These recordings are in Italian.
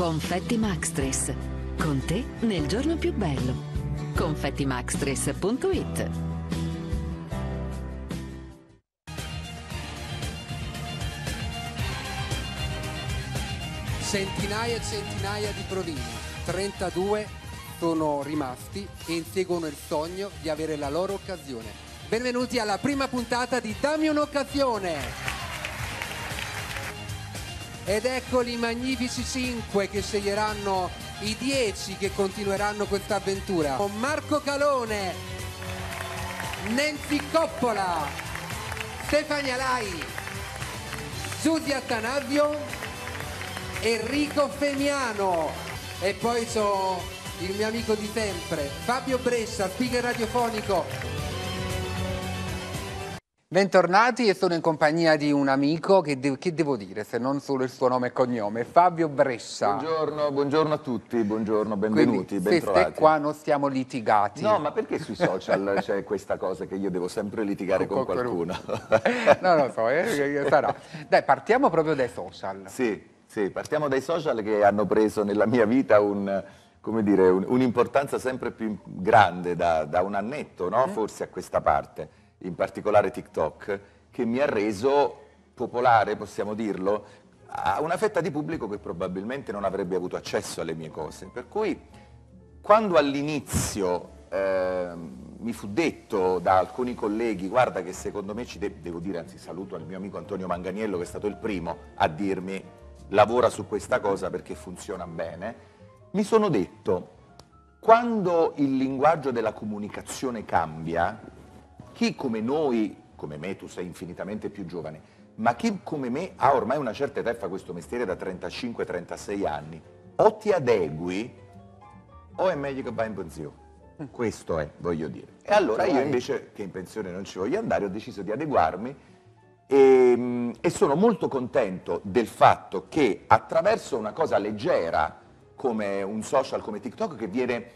Confetti Maxtress. Con te nel giorno più bello. confettimaxtress.it Centinaia e centinaia di provini, 32 sono rimasti e inseguono il sogno di avere la loro occasione. Benvenuti alla prima puntata di Dammi un'occasione! Ed eccoli i magnifici 5 che sceglieranno i 10 che continueranno questa avventura. Con Marco Calone, Nancy Coppola, Stefania Lai, Giudia Attanasio, Enrico Femiano e poi c'ho il mio amico di sempre, Fabio Brescia, speaker radiofonico. Bentornati e sono in compagnia di un amico che, de che, devo dire se non solo il suo nome e cognome, Fabio Brescia. Buongiorno, buongiorno a tutti, buongiorno, benvenuti, Quindi, bentrovati. qua non stiamo litigati. No, ma perché sui social c'è questa cosa che io devo sempre litigare con, con qualcuno? no, lo so, eh, sarà. Dai, partiamo proprio dai social. Sì, sì, partiamo dai social che hanno preso nella mia vita un un'importanza un sempre più grande da, da un annetto, no? mm. forse a questa parte in particolare TikTok, che mi ha reso popolare, possiamo dirlo, a una fetta di pubblico che probabilmente non avrebbe avuto accesso alle mie cose. Per cui quando all'inizio eh, mi fu detto da alcuni colleghi, guarda che secondo me ci de devo dire, anzi saluto al mio amico Antonio Manganiello che è stato il primo a dirmi lavora su questa cosa perché funziona bene, mi sono detto quando il linguaggio della comunicazione cambia, chi come noi, come me, tu sei infinitamente più giovane, ma chi come me ha ormai una certa età e fa questo mestiere da 35-36 anni, o ti adegui o è meglio che vai in pensione. Questo è, voglio dire. E allora io invece, che in pensione non ci voglio andare, ho deciso di adeguarmi e, ehm, e sono molto contento del fatto che attraverso una cosa leggera come un social come TikTok che viene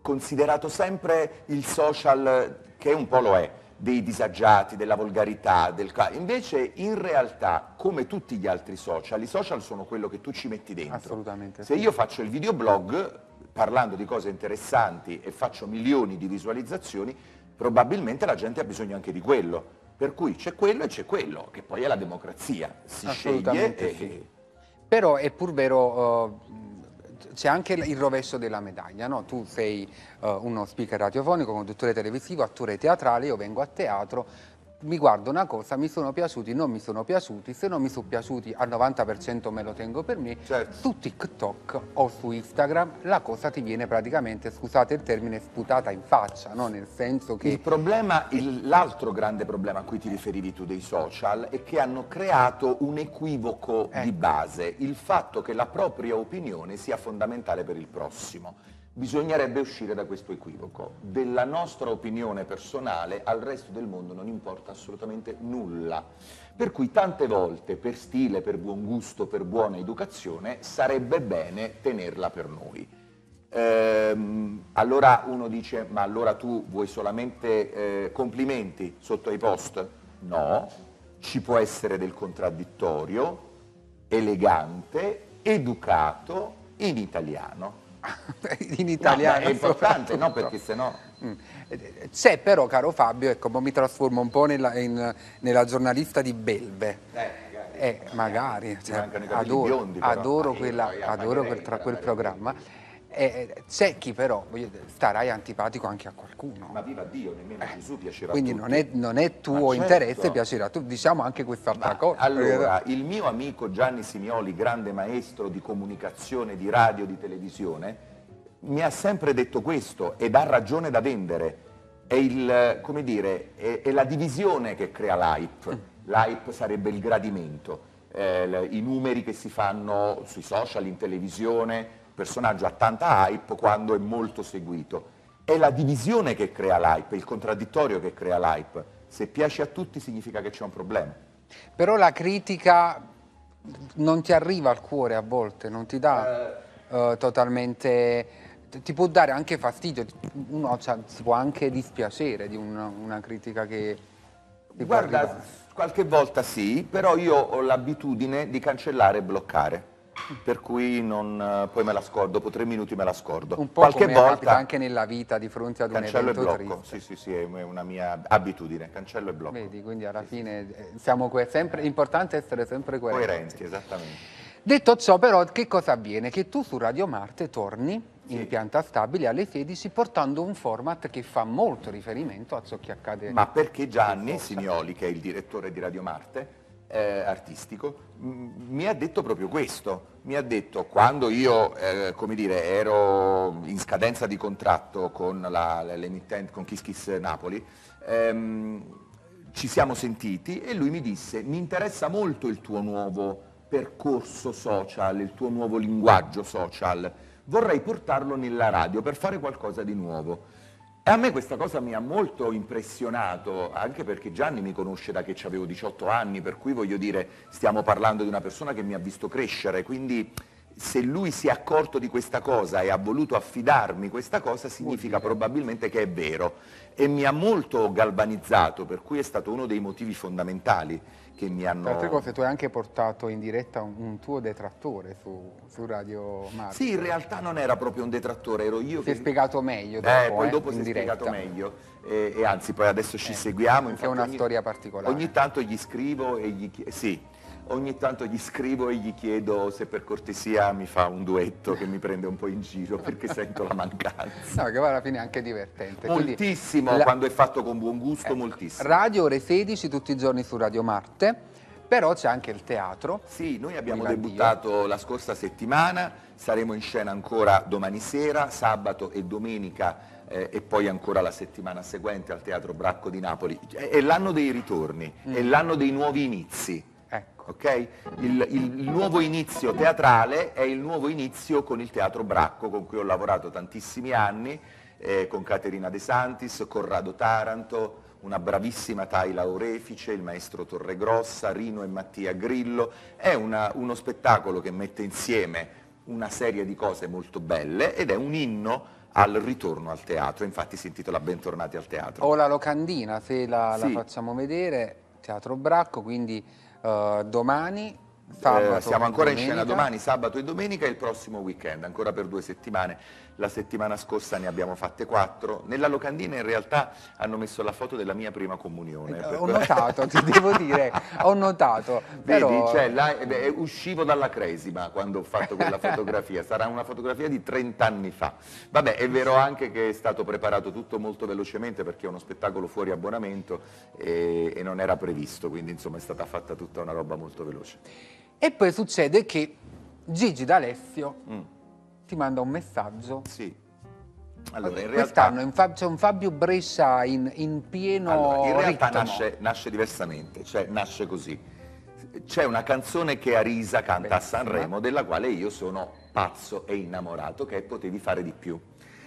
considerato sempre il social che un po' lo è, dei disagiati, della volgarità, del... invece in realtà come tutti gli altri social, i social sono quello che tu ci metti dentro. Assolutamente. Se io faccio il videoblog parlando di cose interessanti e faccio milioni di visualizzazioni, probabilmente la gente ha bisogno anche di quello. Per cui c'è quello e c'è quello, che poi è la democrazia, si sceglie e... Sì. Però è pur vero, uh, c'è anche il rovescio della medaglia, no? tu sei uh, uno speaker radiofonico, conduttore televisivo, attore teatrale, io vengo a teatro, mi guardo una cosa, mi sono piaciuti, non mi sono piaciuti, se non mi sono piaciuti al 90% me lo tengo per me, certo. su TikTok o su Instagram la cosa ti viene praticamente, scusate il termine, sputata in faccia, no? nel senso che... Il problema, l'altro grande problema a cui ti riferivi tu dei social è che hanno creato un equivoco eh. di base, il fatto che la propria opinione sia fondamentale per il prossimo bisognerebbe uscire da questo equivoco. Della nostra opinione personale al resto del mondo non importa assolutamente nulla. Per cui tante volte, per stile, per buon gusto, per buona educazione, sarebbe bene tenerla per noi. Ehm, allora uno dice, ma allora tu vuoi solamente eh, complimenti sotto ai post? No, ci può essere del contraddittorio, elegante, educato, in italiano in italiano. No, è importante, no? Perché sennò... Mm. C'è però, caro Fabio, ecco, mi trasformo un po' nella, in, nella giornata di Belve. Eh, eh magari, cioè, adoro, biondi, adoro, quella, adoro quel, tra quel programma eh, c'è chi però starai antipatico anche a qualcuno. Ma viva Dio, nemmeno a Gesù piacerà Quindi non è, non è, tuo certo. interesse piacerà tu, diciamo anche quest'altra cosa. Allora, il mio amico Gianni Simioli, grande maestro di comunicazione, di radio, di televisione, mi ha sempre detto questo ed ha ragione da vendere. È, il, dire, è, è la divisione che crea l'hype. Mm. L'hype sarebbe il gradimento. Eh, I numeri che si fanno sui social, in televisione, personaggio ha tanta hype quando è molto seguito. È la divisione che crea l'hype, il contraddittorio che crea l'hype. Se piace a tutti significa che c'è un problema. Però la critica non ti arriva al cuore a volte, non ti dà uh, totalmente... ti può dare anche fastidio, uno cioè, si può anche dispiacere di una, una critica che... Guarda, qualche volta sì, però io ho l'abitudine di cancellare e bloccare. Per cui non, eh, poi me la scordo, dopo tre minuti me la scordo. Un po' Qualche come volta anche nella vita di fronte ad un cancello evento e blocco. triste. Sì, sì, sì, è una mia abitudine, cancello e blocco. Vedi, quindi alla fine eh, siamo sempre, importante essere sempre coerenti. Coerenti, esattamente. Detto ciò però, che cosa avviene? Che tu su Radio Marte torni in sì. pianta stabile alle 16 portando un format che fa molto riferimento a ciò che accade. Ma perché Gianni Signoli, che è il direttore di Radio Marte, eh, artistico, mi ha detto proprio questo. Mi ha detto quando io, eh, dire, ero in scadenza di contratto con l'emittente, con Kiss Kiss Napoli, ehm, ci siamo sentiti e lui mi disse mi interessa molto il tuo nuovo percorso social, il tuo nuovo linguaggio social, vorrei portarlo nella radio per fare qualcosa di nuovo. E a me questa cosa mi ha molto impressionato, anche perché Gianni mi conosce da che avevo 18 anni, per cui voglio dire, stiamo parlando di una persona che mi ha visto crescere, quindi se lui si è accorto di questa cosa e ha voluto affidarmi questa cosa, significa probabilmente che è vero. E mi ha molto galvanizzato, per cui è stato uno dei motivi fondamentali che mi hanno... Tra altre cose, tu hai anche portato in diretta un, un tuo detrattore su, su Radio Marte. Sì, in realtà non era proprio un detrattore, ero io si che... Si è spiegato meglio eh, dopo, eh, poi eh, dopo si è diretta. spiegato meglio. E, e, anzi, poi adesso ci eh, seguiamo. È una ogni, storia particolare. Ogni tanto gli scrivo e gli chiedo... Sì, ogni tanto gli scrivo e gli chiedo se per cortesia mi fa un duetto che mi prende un po' in giro perché sento la mancanza. No, che poi alla fine è anche divertente. Moltissimo, Quindi, quando è fatto con buon gusto, eh, moltissimo. Radio ore 16 tutti i giorni su Radio Marte. Però c'è anche il teatro. Sì, noi abbiamo debuttato la scorsa settimana, saremo in scena ancora domani sera, sabato e domenica eh, e poi ancora la settimana seguente al Teatro Bracco di Napoli. È, è l'anno dei ritorni, mm. è l'anno dei nuovi inizi. Ecco. Okay? Il, il, nuovo inizio teatrale è il nuovo inizio con il Teatro Bracco, con cui ho lavorato tantissimi anni, eh, con Caterina De Santis, Corrado Taranto, una bravissima Taila Orefice, il maestro Torregrossa, Rino e Mattia Grillo. È una, uno spettacolo che mette insieme una serie di cose molto belle ed è un inno al ritorno al teatro, infatti si intitola Bentornati al teatro. O la locandina, se la, sì. la facciamo vedere, Teatro Bracco, quindi uh, domani eh, siamo ancora in scena domani, sabato e domenica e il prossimo weekend, ancora per due settimane. La settimana scorsa ne abbiamo fatte quattro. Nella locandina in realtà hanno messo la foto della mia prima comunione. Eh, ho notato, ti devo dire, ho notato. Vedi, però... cioè, là, eh, uscivo dalla cresima quando ho fatto quella fotografia, sarà una fotografia di 30 anni fa. Vabbè, è vero anche che è stato preparato tutto molto velocemente perché è uno spettacolo fuori abbonamento e, e non era previsto, quindi insomma è stata fatta tutta una roba molto veloce. E poi succede che Gigi D'Alessio mm. ti manda un messaggio. Sì. Allora, in Quest'anno c'è un Fabio Brescia in, in pieno allora, in realtà nasce, nasce, diversamente, cioè nasce così. C'è una canzone che Arisa canta Bellissima. a Sanremo, della quale io sono pazzo e innamorato, che è Potevi fare di più.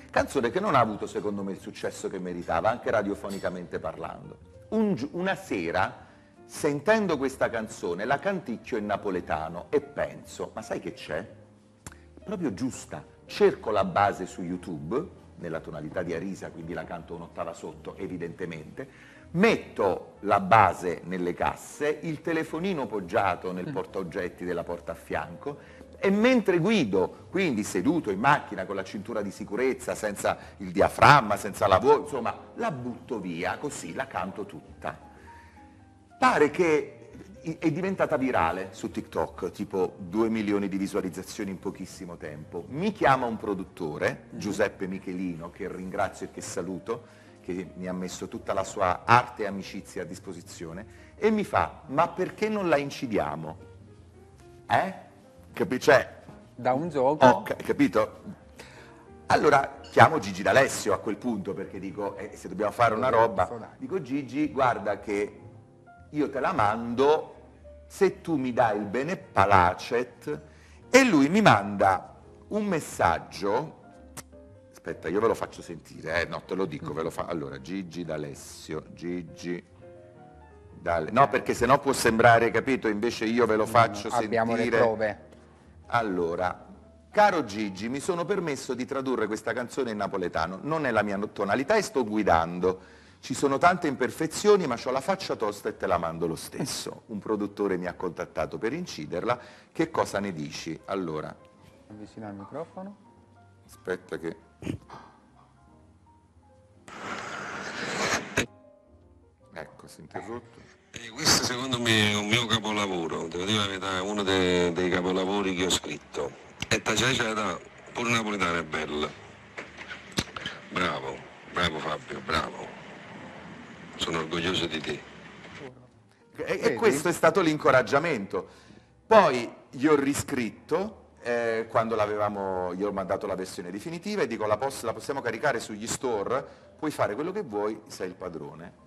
Canzone che non ha avuto, secondo me, il successo che meritava, anche radiofonicamente parlando. Un, una sera Sentendo questa canzone la canticchio in napoletano e penso, ma sai che c'è? Proprio giusta. Cerco la base su YouTube, nella tonalità di Arisa, quindi la canto un'ottava sotto evidentemente, metto la base nelle casse, il telefonino poggiato nel mm. portaoggetti della porta a fianco e mentre guido, quindi seduto in macchina con la cintura di sicurezza, senza il diaframma, senza la voce, insomma, la butto via, così la canto tutta pare che è diventata virale su TikTok, tipo 2 milioni di visualizzazioni in pochissimo tempo. Mi chiama un produttore, mhm. Giuseppe Michelino, che ringrazio e che saluto, che mi ha messo tutta la sua arte e amicizia a disposizione, e mi fa, ma perché non la incidiamo? Eh? Capi cioè, da un gioco. Oh, capito? Allora chiamo Gigi D'Alessio a quel punto perché dico, eh, se dobbiamo fare una roba, dico Gigi, guarda che io te la mando se tu mi dai il bene palacet e lui mi manda un messaggio. Aspetta io ve lo faccio sentire eh? no te lo dico ve lo fa. Allora Gigi D'Alessio Gigi D'Alessio no perché sennò può sembrare capito invece io ve lo faccio no, sentire abbiamo le prove. Allora Caro Gigi, mi sono permesso di tradurre questa canzone in napoletano, non è la mia tonalità e sto guidando ci sono tante imperfezioni ma ho la faccia tosta e te la mando lo stesso. Un produttore mi ha contattato per inciderla, che cosa ne dici? Allora, Avvicina il microfono. aspetta che... Ecco, si è interrotto. E questo secondo me è un mio capolavoro, devo dire la verità, è uno dei, dei capolavori che ho scritto. E Taciaceta, pure napoletana è bella. Bravo, bravo Fabio, bravo. Sono orgoglioso di te. E, e questo è stato l'incoraggiamento. Poi gli ho riscritto, eh, quando l'avevamo, gli ho mandato la versione definitiva e dico la, poss- la possiamo caricare sugli store, puoi fare quello che vuoi, sei il padrone.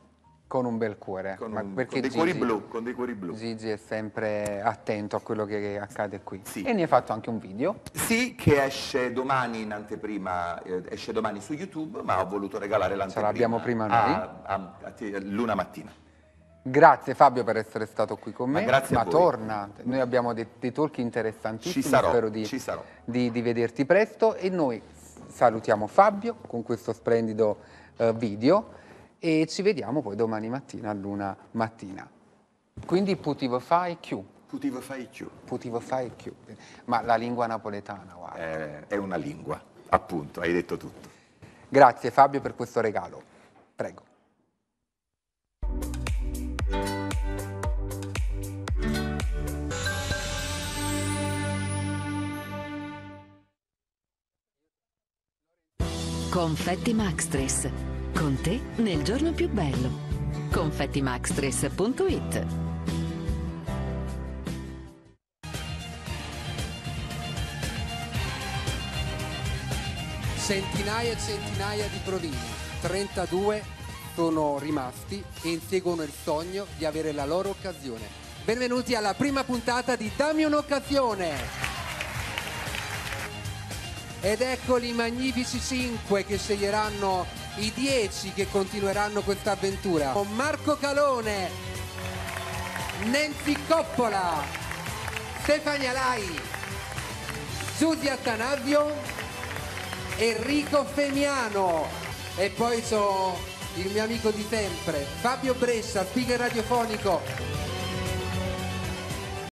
Con un bel cuore. Con, ma un- con dei cuori blu, con dei cuori blu. Gigi è sempre attento a quello che accade qui. Sì. E ne hai fatto anche un video. Sì, che esce domani in anteprima, eh, esce domani su YouTube, ma ho voluto regalare l'anteprima. l'abbiamo prima noi. a- a- a l'una mattina. Grazie Fabio per essere stato qui con Ma me. grazie a voi. torna, noi abbiamo dei, dei talk interessantissimi, Ci sarò, spero di, ci sarò. di- di vederti presto e noi salutiamo Fabio con questo splendido eh, video e ci vediamo poi domani mattina all'una mattina. Quindi putivo fai chiù, Putivo fai più. putivo fai chiù, ma la lingua napoletana, guarda. Eh, è una lingua, appunto, hai detto tutto. Grazie Fabio per questo regalo, prego. Confetti Maxtris. Con te nel giorno più bello. Confettimaxtris.it Centinaia e centinaia di provini, 32 sono rimasti e inseguono il sogno di avere la loro occasione. Benvenuti alla prima puntata di Dammi un'occasione! Ed eccoli i magnifici 5 che sceglieranno i 10 che continueranno questa avventura. Con Marco Calone, Nancy Coppola, Stefania Lai, Giulia Tanavio Enrico Femiano e poi c'ho il mio amico di sempre Fabio Brescia, speaker radiofonico